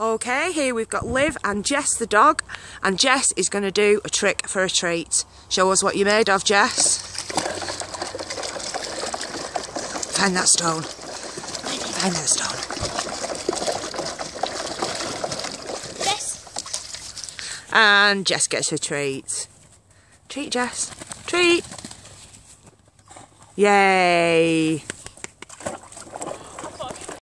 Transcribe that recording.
Okay, here we've got Liv and Jess the dog, and Jess is going to do a trick for a treat. Show us what you're made of, Jess. Find that stone. Find that stone. Jess. And Jess gets her treat. Treat, Jess. Treat. Yay.